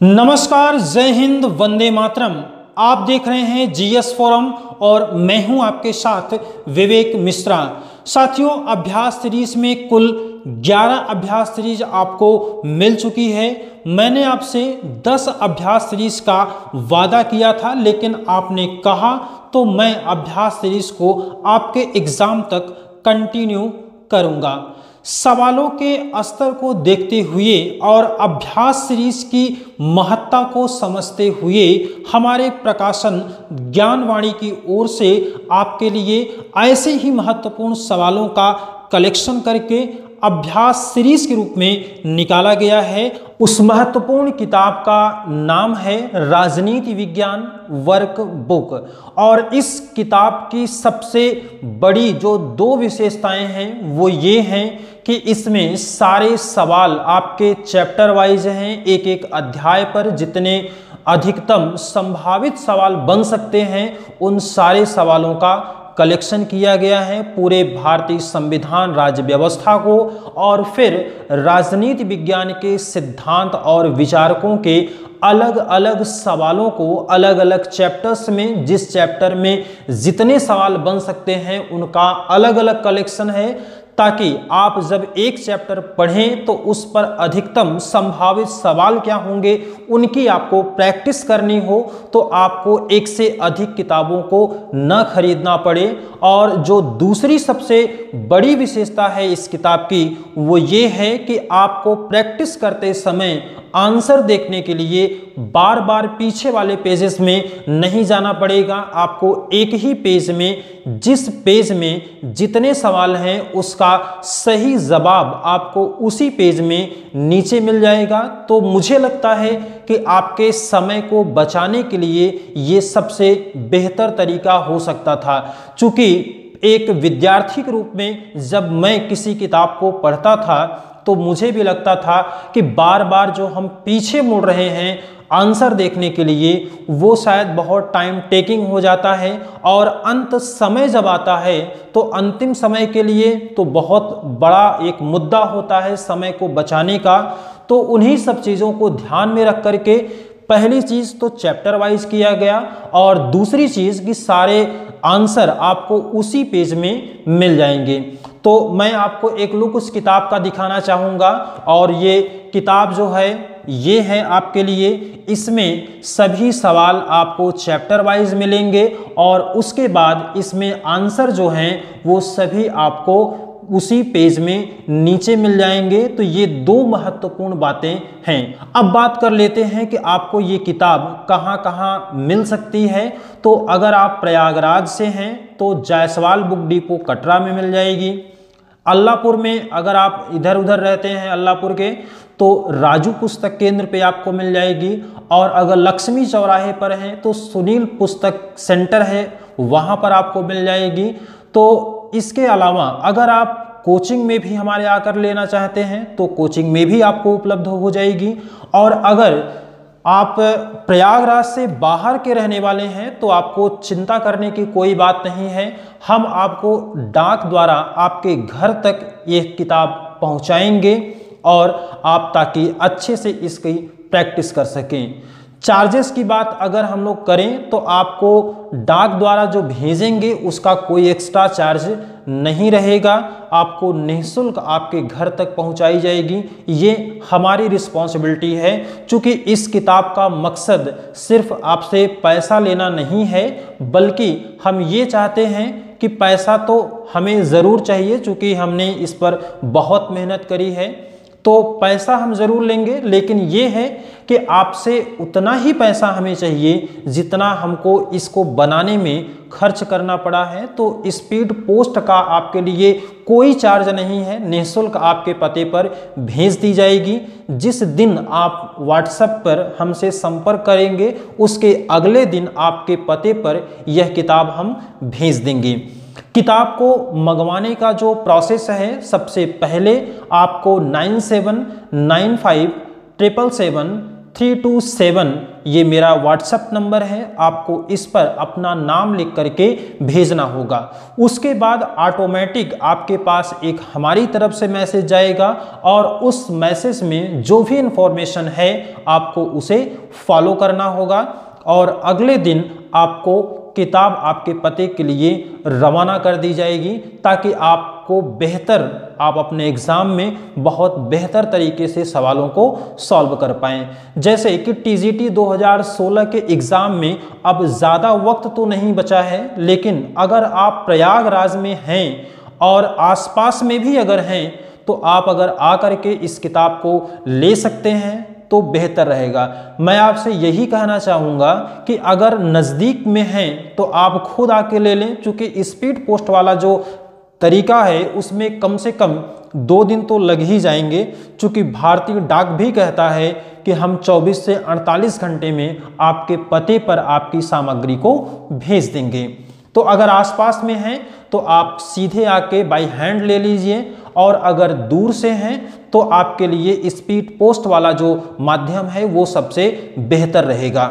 नमस्कार, जय हिंद, वंदे मातरम। आप देख रहे हैं जीएस फोरम और मैं हूँ आपके साथ विवेक मिश्रा। साथियों, अभ्यास सीरीज़ में कुल 11 अभ्यास सीरीज़ आपको मिल चुकी है। मैंने आपसे 10 अभ्यास सीरीज़ का वादा किया था, लेकिन आपने कहा तो मैं अभ्यास सीरीज़ को आपके एग्ज़ाम तक कंटिन्यू करूँगा। सवालों के स्तर को देखते हुए और अभ्यास सीरीज़ की महत्ता को समझते हुए हमारे प्रकाशन ज्ञानवाणी की ओर से आपके लिए ऐसे ही महत्वपूर्ण सवालों का कलेक्शन करके अभ्यास सीरीज़ के रूप में निकाला गया है। उस महत्वपूर्ण किताब का नाम है राजनीति विज्ञान वर्क बुक। और इस किताब की सबसे बड़ी जो दो विशेषताएँ हैं, वो ये हैं कि इसमें सारे सवाल आपके चैप्टर वाइज हैं एक एक अध्याय पर जितने अधिकतम संभावित सवाल बन सकते हैं, उन सारे सवालों का कलेक्शन किया गया है पूरे भारतीय संविधान राज्य व्यवस्था को और फिर राजनीति विज्ञान के सिद्धांत और विचारकों के अलग अलग सवालों को अलग अलग चैप्टर्स में, जिस चैप्टर में जितने सवाल बन सकते हैं, उनका अलग अलग कलेक्शन है। ताकि आप जब एक चैप्टर पढ़ें तो उस पर अधिकतम संभावित सवाल क्या होंगे, उनकी आपको प्रैक्टिस करनी हो तो आपको एक से अधिक किताबों को न खरीदना पड़े। और जो दूसरी सबसे बड़ी विशेषता है इस किताब की, वो ये है कि आपको प्रैक्टिस करते समय आंसर देखने के लिए बार बार पीछे वाले पेजेस में नहीं जाना पड़ेगा। आपको एक ही पेज में, जिस पेज में जितने सवाल हैं, उसका सही जवाब आपको उसी पेज में नीचे मिल जाएगा। तो मुझे लगता है कि आपके समय को बचाने के लिए ये सबसे बेहतर तरीका हो सकता था। चूँकि एक विद्यार्थी के रूप में जब मैं किसी किताब को पढ़ता था तो मुझे भी लगता था कि बार बार जो हम पीछे मुड़ रहे हैं आंसर देखने के लिए, वो शायद बहुत टाइम टेकिंग हो जाता है और अंत समय जब आता है तो अंतिम समय के लिए तो बहुत बड़ा एक मुद्दा होता है समय को बचाने का। तो उन्हीं सब चीज़ों को ध्यान में रख करके पहली चीज़ तो चैप्टर वाइज किया गया और दूसरी चीज़ कि सारे आंसर आपको उसी पेज में मिल जाएँगे। तो मैं आपको एक लुक उस किताब का दिखाना चाहूँगा और ये किताब जो है, ये है आपके लिए। इसमें सभी सवाल आपको चैप्टर वाइज मिलेंगे और उसके बाद इसमें आंसर जो हैं, वो सभी आपको उसी पेज में नीचे मिल जाएँगे। तो ये दो महत्वपूर्ण बातें हैं। अब बात कर लेते हैं कि आपको ये किताब कहाँ कहाँ मिल सकती है। तो अगर आप प्रयागराज से हैं तो जायसवाल बुक डिपो कटरा में मिल जाएगी। अल्लाहपुर में अगर आप इधर उधर रहते हैं अल्लाहपुर के तो राजू पुस्तक केंद्र पे आपको मिल जाएगी। और अगर लक्ष्मी चौराहे पर हैं तो सुनील पुस्तक सेंटर है, वहाँ पर आपको मिल जाएगी। तो इसके अलावा अगर आप कोचिंग में भी हमारे आकर लेना चाहते हैं तो कोचिंग में भी आपको उपलब्ध हो जाएगी। और अगर आप प्रयागराज से बाहर के रहने वाले हैं तो आपको चिंता करने की कोई बात नहीं है। हम आपको डाक द्वारा आपके घर तक ये किताब पहुंचाएँगे और आप ताकि अच्छे से इसकी प्रैक्टिस कर सकें। चार्जेस की बात अगर हम लोग करें तो आपको डाक द्वारा जो भेजेंगे उसका कोई एक्स्ट्रा चार्ज नहीं रहेगा। आपको निःशुल्क आपके घर तक पहुंचाई जाएगी। ये हमारी रिस्पॉन्सिबिलिटी है। क्योंकि इस किताब का मकसद सिर्फ़ आपसे पैसा लेना नहीं है, बल्कि हम ये चाहते हैं कि पैसा तो हमें ज़रूर चाहिए, चूँकि हमने इस पर बहुत मेहनत करी है। तो पैसा हम ज़रूर लेंगे, लेकिन ये है कि आपसे उतना ही पैसा हमें चाहिए जितना हमको इसको बनाने में खर्च करना पड़ा है। तो स्पीड पोस्ट का आपके लिए कोई चार्ज नहीं है, निःशुल्क आपके पते पर भेज दी जाएगी। जिस दिन आप व्हाट्सएप पर हमसे संपर्क करेंगे, उसके अगले दिन आपके पते पर यह किताब हम भेज देंगे। किताब को मंगवाने का जो प्रोसेस है, सबसे पहले आपको nine seven, nine five, triple seven, three two seven ये मेरा व्हाट्सएप नंबर है। आपको इस पर अपना नाम लिख करके भेजना होगा। उसके बाद ऑटोमेटिक आपके पास एक हमारी तरफ़ से मैसेज जाएगा और उस मैसेज में जो भी इंफॉर्मेशन है, आपको उसे फॉलो करना होगा। और अगले दिन आपको किताब आपके पते के लिए रवाना कर दी जाएगी ताकि आपको बेहतर, आप अपने एग्ज़ाम में बहुत बेहतर तरीके से सवालों को सॉल्व कर पाएँ। जैसे कि टीजीटी 2016 के एग्ज़ाम में अब ज़्यादा वक्त तो नहीं बचा है, लेकिन अगर आप प्रयागराज में हैं और आसपास में भी अगर हैं तो आप अगर आकर के इस किताब को ले सकते हैं। तो बेहतर रहेगा। मैं आपसे यही कहना चाहूँगा कि अगर नज़दीक में हैं तो आप खुद आके ले लें क्योंकि स्पीड पोस्ट वाला जो तरीका है, उसमें कम से कम दो दिन तो लग ही जाएँगे। क्योंकि भारतीय डाक भी कहता है कि हम 24 से 48 घंटे में आपके पते पर आपकी सामग्री को भेज देंगे। तो अगर आसपास में हैं तो आप सीधे आके बाई हैंड ले लीजिए और अगर दूर से हैं तो आपके लिए स्पीड पोस्ट वाला जो माध्यम है, वो सबसे बेहतर रहेगा।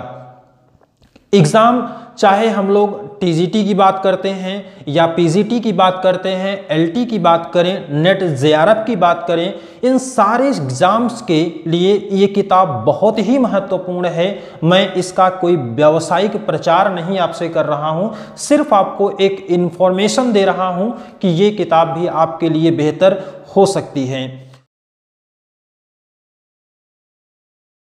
एग्ज़ाम, चाहे हम लोग टीजीटी की बात करते हैं या पीजीटी की बात करते हैं एलटी की बात करें नेट जेआरएफ की बात करें, इन सारे एग्ज़ाम्स के लिए ये किताब बहुत ही महत्वपूर्ण है। मैं इसका कोई व्यावसायिक प्रचार नहीं आपसे कर रहा हूँ, सिर्फ़ आपको एक इन्फॉर्मेशन दे रहा हूँ कि ये किताब भी आपके लिए बेहतर हो सकती है।